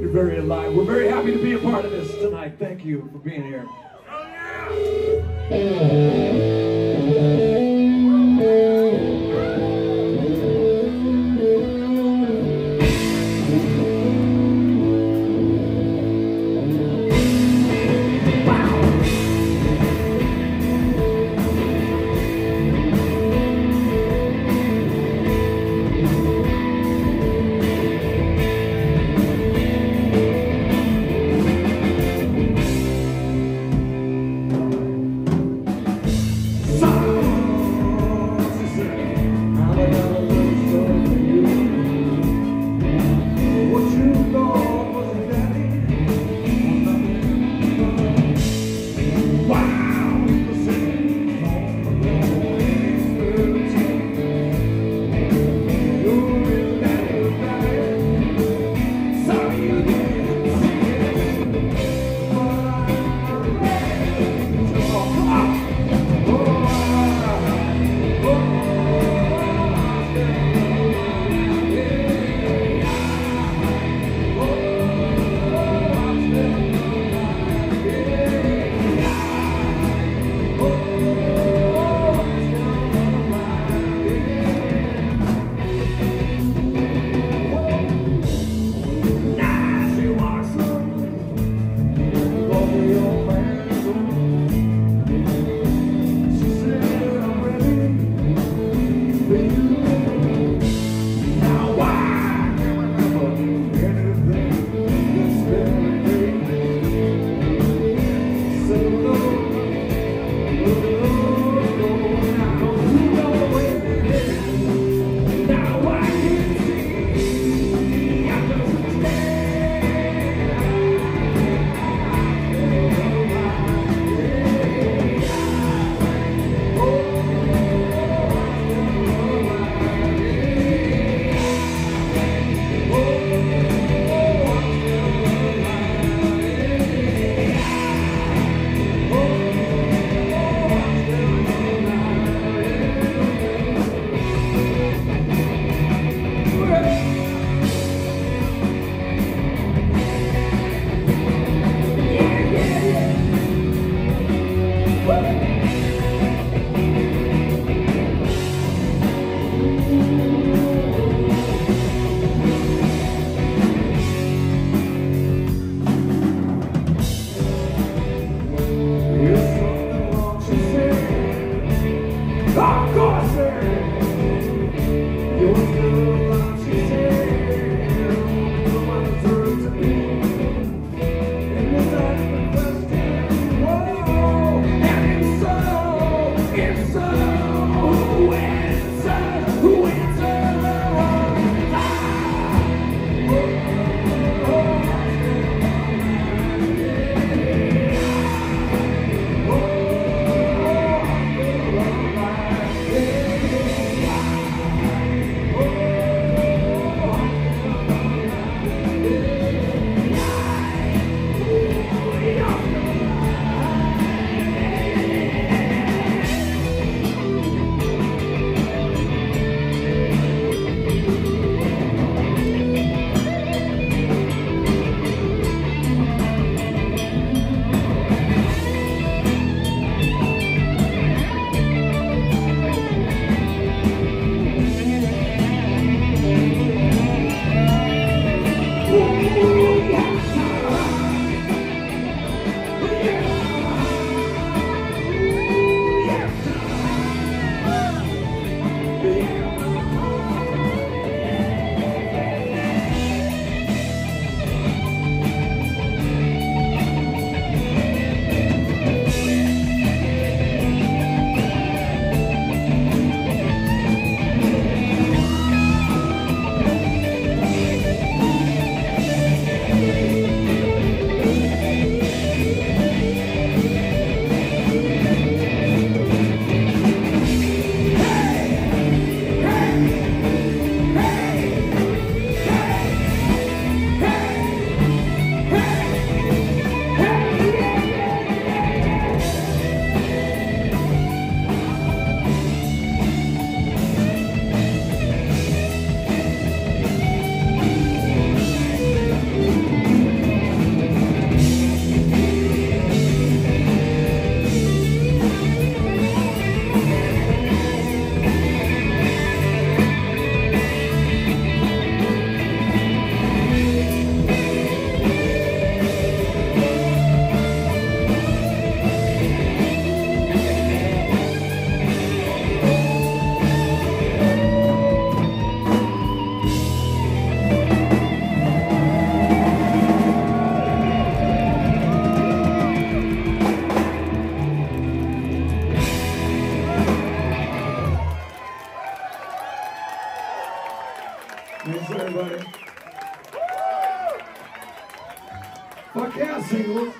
You're very alive. We're very happy to be a part of this tonight. Thank you for being here. Oh, Senhor. Isso agora, hein? Só assim,